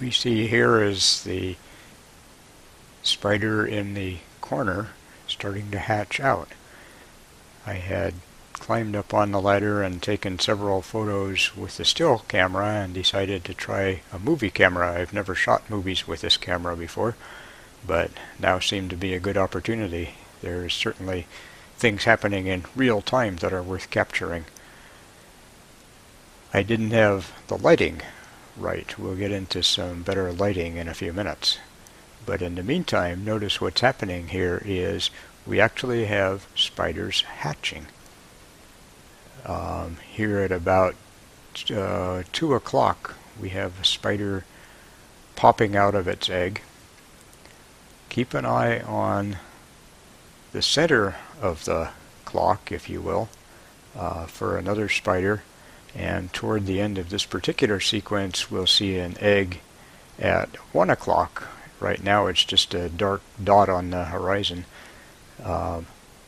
we see here is the spider in the corner starting to hatch out. I had climbed up on the ladder and taken several photos with the still camera and decided to try a movie camera. I've never shot movies with this camera before, but now seemed to be a good opportunity. There's certainly things happening in real time that are worth capturing. I didn't have the lighting right. We'll get into some better lighting in a few minutes. But in the meantime, notice what's happening here is we actually have spiders hatching. Um, here at about uh, 2 o'clock, we have a spider popping out of its egg. Keep an eye on the center of the clock, if you will, uh, for another spider and toward the end of this particular sequence, we'll see an egg at 1 o'clock. Right now it's just a dark dot on the horizon, uh,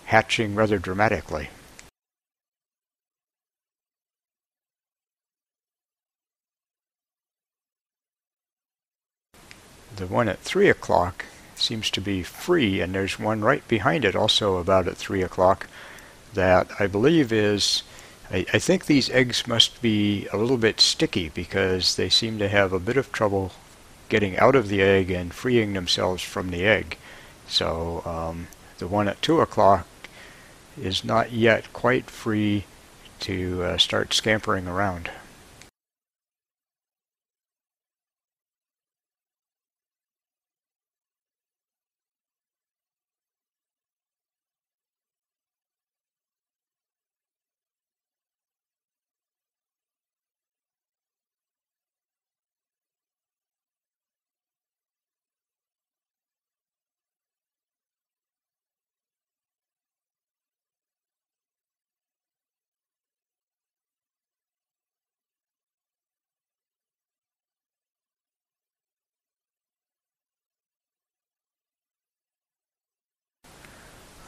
hatching rather dramatically. The one at 3 o'clock seems to be free, and there's one right behind it also about at 3 o'clock that I believe is I, I think these eggs must be a little bit sticky because they seem to have a bit of trouble getting out of the egg and freeing themselves from the egg. So um, the one at 2 o'clock is not yet quite free to uh, start scampering around.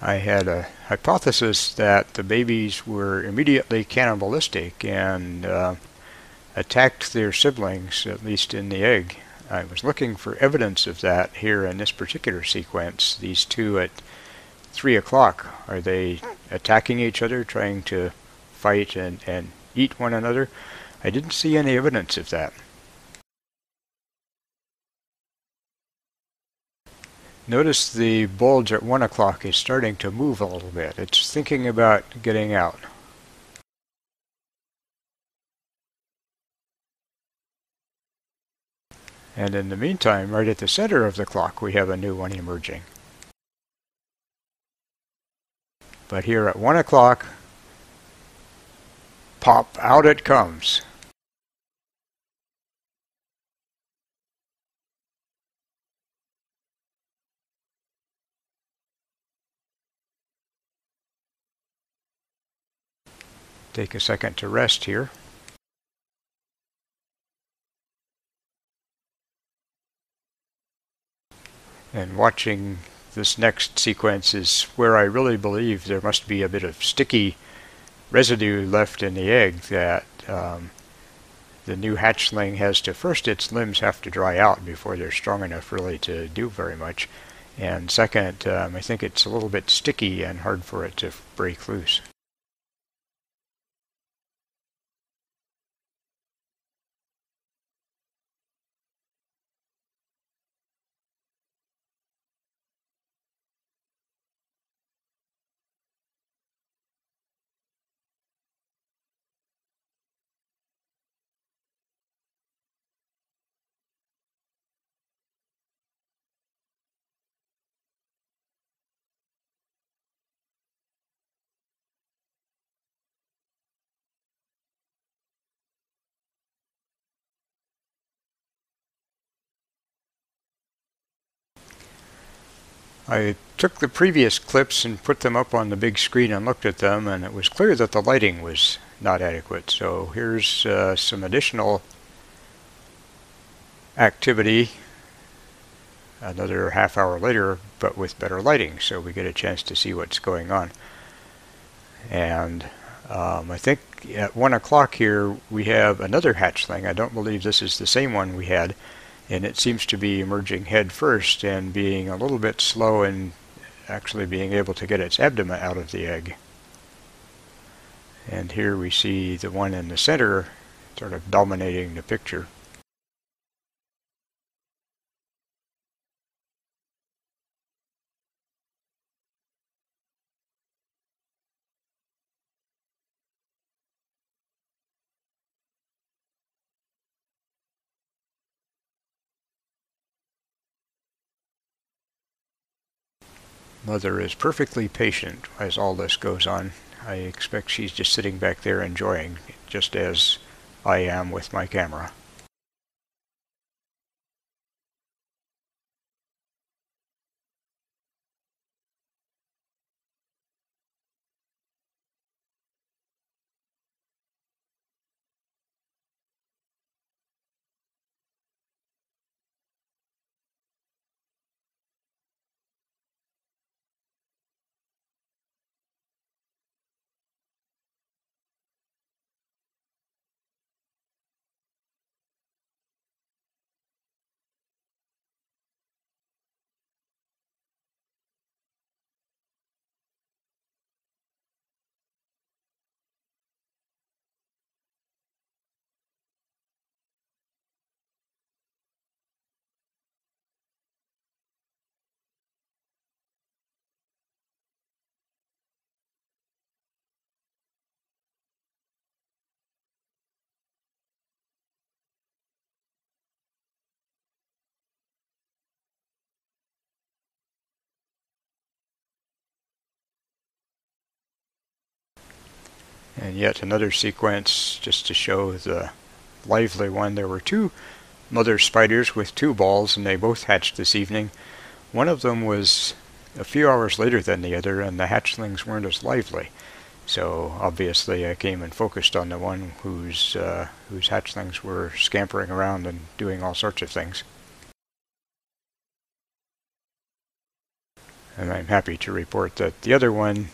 I had a hypothesis that the babies were immediately cannibalistic and uh, attacked their siblings, at least in the egg. I was looking for evidence of that here in this particular sequence. These two at 3 o'clock, are they attacking each other, trying to fight and, and eat one another? I didn't see any evidence of that. Notice the bulge at 1 o'clock is starting to move a little bit. It's thinking about getting out. And in the meantime, right at the center of the clock, we have a new one emerging. But here at 1 o'clock, pop, out it comes. Take a second to rest here. And watching this next sequence is where I really believe there must be a bit of sticky residue left in the egg that um, the new hatchling has to first its limbs have to dry out before they're strong enough really to do very much and second um, I think it's a little bit sticky and hard for it to break loose. I took the previous clips and put them up on the big screen and looked at them, and it was clear that the lighting was not adequate. So here's uh, some additional activity another half hour later, but with better lighting, so we get a chance to see what's going on. And um, I think at 1 o'clock here we have another hatchling. I don't believe this is the same one we had. And it seems to be emerging head first and being a little bit slow in actually being able to get its abdomen out of the egg. And here we see the one in the center sort of dominating the picture. Mother is perfectly patient as all this goes on. I expect she's just sitting back there enjoying, just as I am with my camera. And yet another sequence just to show the lively one. There were two mother spiders with two balls, and they both hatched this evening. One of them was a few hours later than the other, and the hatchlings weren't as lively. So obviously, I came and focused on the one whose uh, whose hatchlings were scampering around and doing all sorts of things. And I'm happy to report that the other one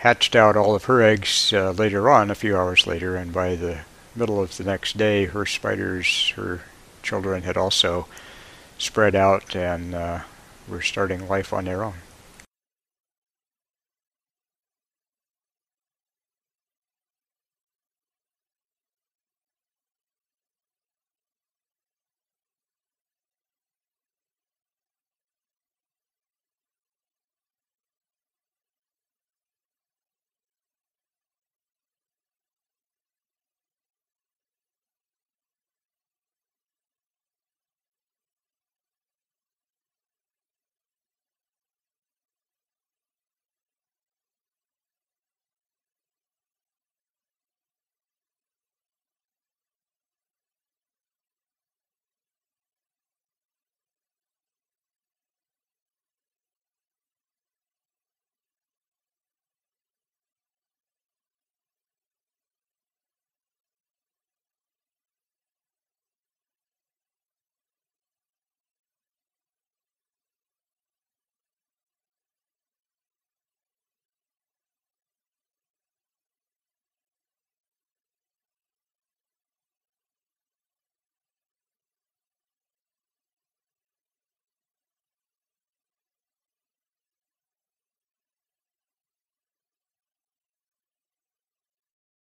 hatched out all of her eggs uh, later on, a few hours later, and by the middle of the next day, her spiders, her children, had also spread out and uh, were starting life on their own.